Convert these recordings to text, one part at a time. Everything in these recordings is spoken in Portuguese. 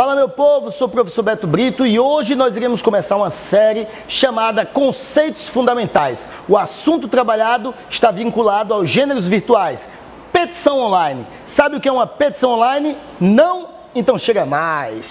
Fala meu povo, sou o professor Beto Brito e hoje nós iremos começar uma série chamada Conceitos Fundamentais. O assunto trabalhado está vinculado aos gêneros virtuais. Petição online. Sabe o que é uma petição online? Não? Então chega mais.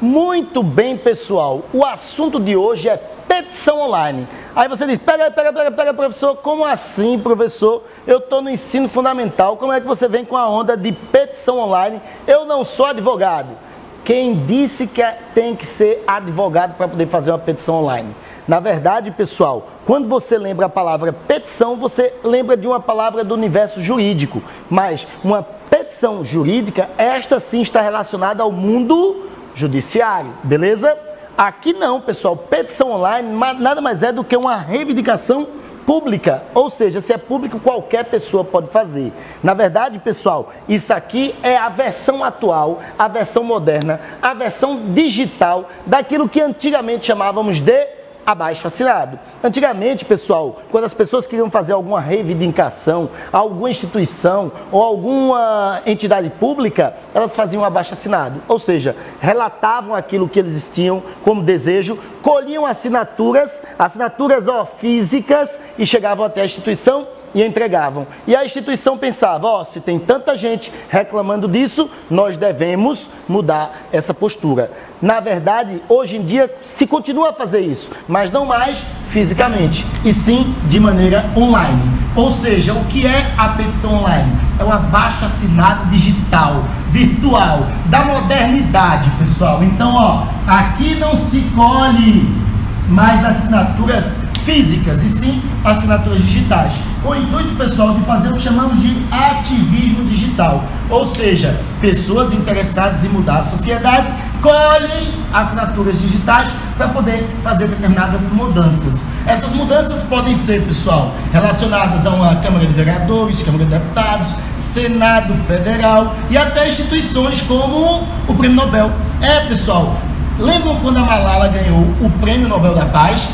Muito bem, pessoal. O assunto de hoje é petição online. Aí você diz: pega, pega, pega, pega, professor. Como assim, professor? Eu estou no ensino fundamental. Como é que você vem com a onda de petição online? Eu não sou advogado. Quem disse que é, tem que ser advogado para poder fazer uma petição online? Na verdade, pessoal, quando você lembra a palavra petição, você lembra de uma palavra do universo jurídico. Mas uma petição jurídica, esta sim está relacionada ao mundo judiciário, beleza? Aqui não, pessoal. Petição online nada mais é do que uma reivindicação pública, ou seja, se é público, qualquer pessoa pode fazer. Na verdade, pessoal, isso aqui é a versão atual, a versão moderna, a versão digital daquilo que antigamente chamávamos de abaixo assinado. Antigamente, pessoal, quando as pessoas queriam fazer alguma reivindicação alguma instituição ou alguma entidade pública, elas faziam abaixo assinado. Ou seja, relatavam aquilo que eles tinham como desejo, colhiam assinaturas, assinaturas ó, físicas e chegavam até a instituição e entregavam. E a instituição pensava: ó, oh, se tem tanta gente reclamando disso, nós devemos mudar essa postura. Na verdade, hoje em dia se continua a fazer isso, mas não mais fisicamente, e sim de maneira online. Ou seja, o que é a petição online? É uma baixa assinada digital, virtual, da modernidade, pessoal. Então, ó, aqui não se colhe mais assinaturas físicas, e sim assinaturas digitais, com o intuito pessoal de fazer o que chamamos de ativismo digital, ou seja, pessoas interessadas em mudar a sociedade colhem assinaturas digitais para poder fazer determinadas mudanças. Essas mudanças podem ser, pessoal, relacionadas a uma Câmara de Vereadores, Câmara de Deputados, Senado Federal e até instituições como o Prêmio Nobel. É, pessoal, lembram quando a Malala ganhou o Prêmio Nobel da Paz?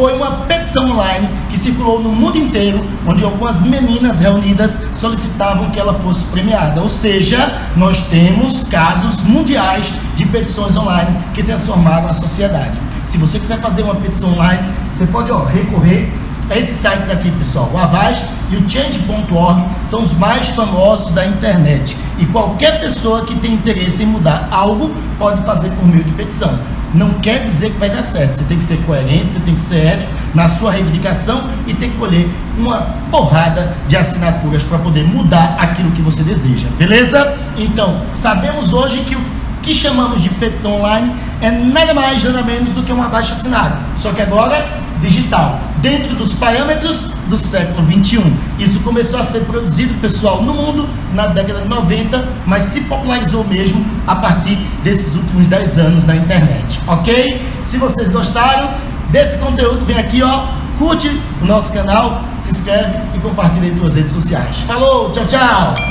foi uma petição online que circulou no mundo inteiro, onde algumas meninas reunidas solicitavam que ela fosse premiada. Ou seja, nós temos casos mundiais de petições online que transformaram a sociedade. Se você quiser fazer uma petição online, você pode ó, recorrer a esses sites aqui, pessoal. O Avaz e o Change.org são os mais famosos da internet. E qualquer pessoa que tem interesse em mudar algo pode fazer por meio de petição não quer dizer que vai dar certo. Você tem que ser coerente, você tem que ser ético na sua reivindicação e tem que colher uma porrada de assinaturas para poder mudar aquilo que você deseja, beleza? Então, sabemos hoje que o que chamamos de petição online é nada mais, nada menos do que um abaixo assinado. Só que agora digital, dentro dos parâmetros do século 21. Isso começou a ser produzido, pessoal, no mundo na década de 90, mas se popularizou mesmo a partir desses últimos 10 anos na internet, ok? Se vocês gostaram desse conteúdo, vem aqui, ó, curte o nosso canal, se inscreve e compartilha em suas redes sociais. Falou, tchau, tchau!